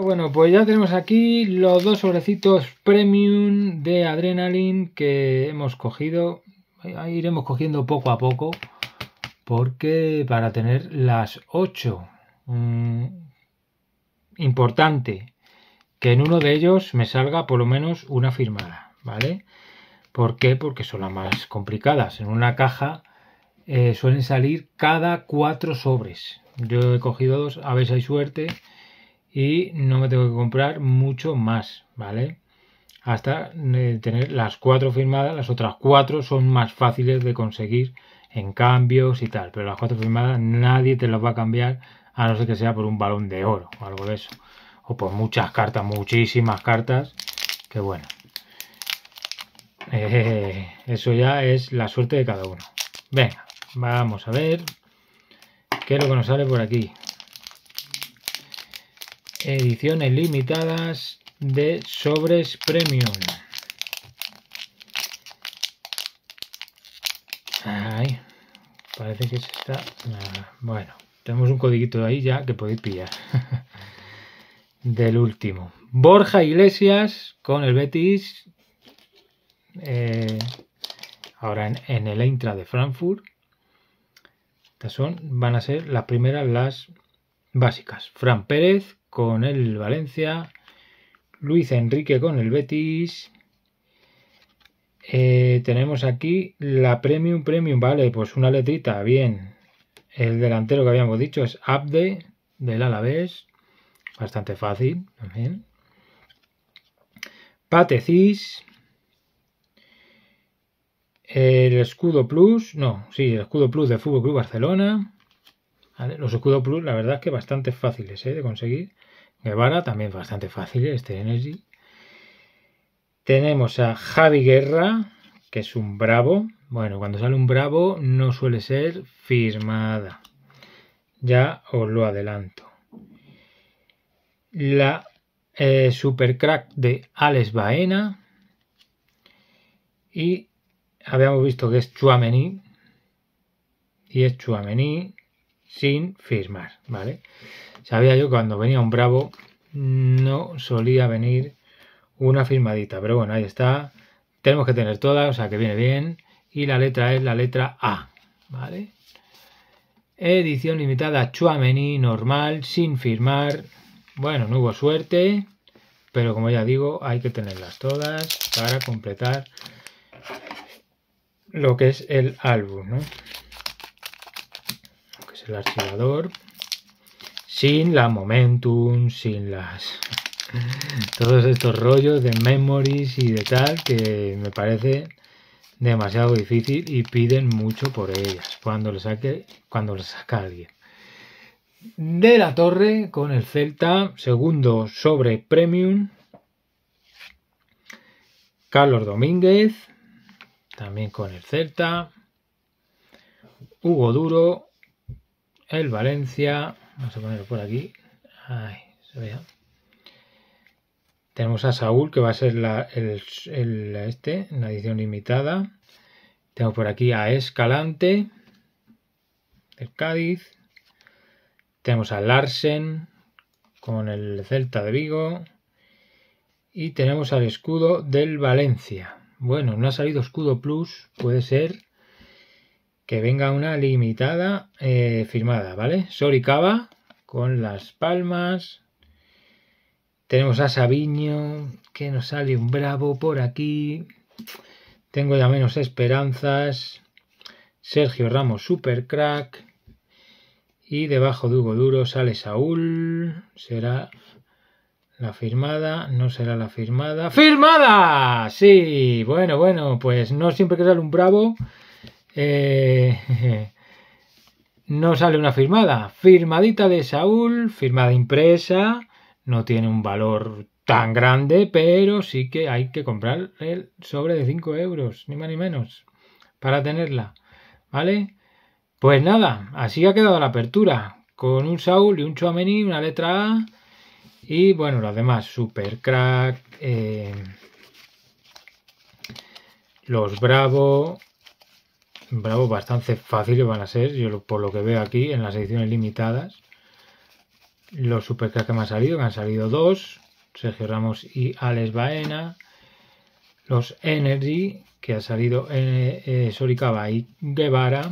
Bueno, pues ya tenemos aquí los dos sobrecitos premium de Adrenaline que hemos cogido. Iremos cogiendo poco a poco porque para tener las 8 mm, importante que en uno de ellos me salga por lo menos una firmada, ¿vale? ¿Por qué? Porque son las más complicadas. En una caja eh, suelen salir cada cuatro sobres. Yo he cogido dos, a ver si hay suerte y no me tengo que comprar mucho más, ¿vale? Hasta eh, tener las cuatro firmadas, las otras cuatro son más fáciles de conseguir en cambios y tal. Pero las cuatro firmadas nadie te las va a cambiar a no ser que sea por un balón de oro o algo de eso. O por muchas cartas, muchísimas cartas. Que bueno. Eh, eso ya es la suerte de cada uno. Venga, vamos a ver qué es lo que nos sale por aquí. Ediciones limitadas de sobres premium. parece que se está... Bueno, tenemos un codiguito ahí ya que podéis pillar. Del último. Borja Iglesias con el Betis. Eh, ahora en, el Eintra de Frankfurt. Estas son, van a ser las primeras, las básicas. Fran Pérez con el Valencia. Luis Enrique con el Betis. Eh, tenemos aquí la Premium Premium, vale, pues una letrita, bien. El delantero que habíamos dicho es Abde del Alavés, bastante fácil también. Patecis. El escudo plus, no, sí, el escudo plus de Fútbol Club Barcelona. Los escudos plus, la verdad es que bastante fáciles ¿eh? de conseguir. Guevara también bastante fácil, este Energy. Tenemos a Javi Guerra, que es un bravo. Bueno, cuando sale un bravo no suele ser firmada. Ya os lo adelanto. La eh, super crack de Alex Baena. Y habíamos visto que es Chuamení. Y es Chuamení sin firmar, ¿vale? Sabía yo cuando venía un bravo no solía venir una firmadita. Pero bueno, ahí está. Tenemos que tener todas, o sea que viene bien. Y la letra es la letra A. ¿Vale? Edición limitada Chuamení normal, sin firmar. Bueno, no hubo suerte. Pero como ya digo, hay que tenerlas todas para completar lo que es el álbum, ¿no? Lo el archivador. Sin la momentum, sin las todos estos rollos de memories y de tal que me parece demasiado difícil y piden mucho por ellas cuando le saque cuando le saca alguien de la torre con el Celta segundo sobre Premium Carlos Domínguez también con el Celta Hugo Duro el Valencia vamos a ponerlo por aquí Ay, se vea tenemos a Saúl, que va a ser la, el, este, la edición limitada. Tengo por aquí a Escalante, del Cádiz. Tenemos a Larsen, con el Celta de Vigo. Y tenemos al escudo del Valencia. Bueno, no ha salido escudo plus, puede ser que venga una limitada eh, firmada, ¿vale? Soricaba con las palmas, tenemos a Sabiño, que nos sale un bravo por aquí. Tengo ya menos esperanzas. Sergio Ramos, super crack. Y debajo de Hugo Duro sale Saúl. Será la firmada, no será la firmada. ¡Firmada! Sí, bueno, bueno, pues no siempre que sale un bravo. Eh, no sale una firmada. Firmadita de Saúl, firmada impresa no tiene un valor tan grande, pero sí que hay que comprar el sobre de 5 euros, ni más ni menos, para tenerla. ¿Vale? Pues nada, así ha quedado la apertura, con un Saul y un Chouameni, una letra A, y bueno, los demás, Super Crack, eh, los Bravo, Bravo bastante fáciles van a ser, yo por lo que veo aquí en las ediciones limitadas. los supercracks que me han salido, que han salido dos, Sergio Ramos y Alex Baena, los Energy, que ha salido eh, eh, Soricaba y Guevara,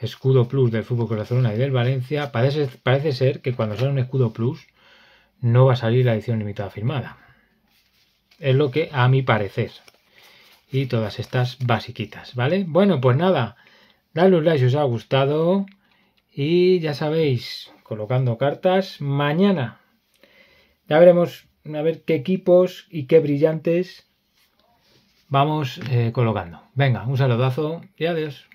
escudo plus del Fútbol Barcelona y del Valencia. Parece, parece ser que cuando sale un escudo plus no va a salir la edición limitada firmada. Es lo que a mi parecer. Y todas estas basiquitas, ¿vale? Bueno, pues nada, dadle un like si os ha gustado. Y ya sabéis, colocando cartas mañana. Ya veremos a ver qué equipos y qué brillantes vamos eh, colocando. Venga, un saludazo y adiós.